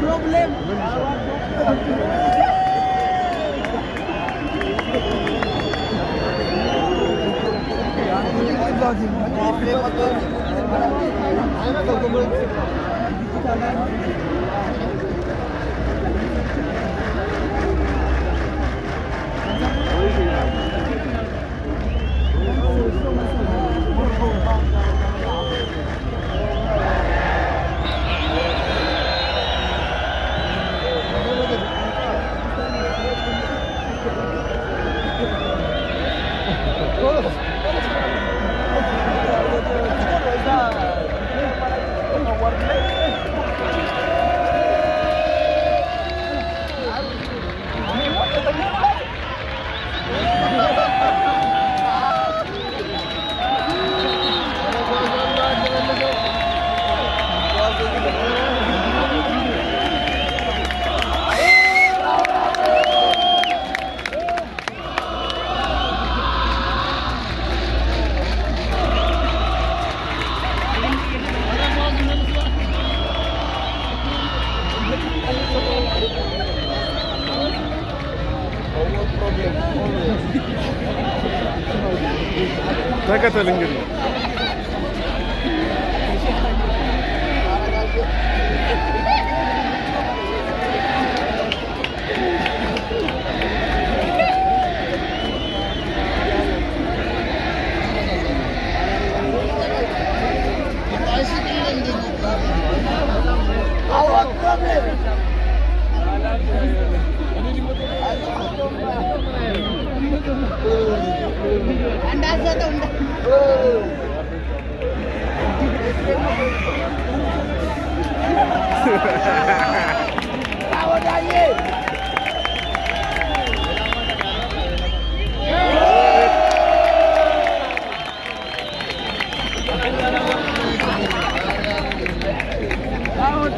problem. Problem. Oh. क्या क्या challenge ¡Vamos, Daniel! ¡Vamos,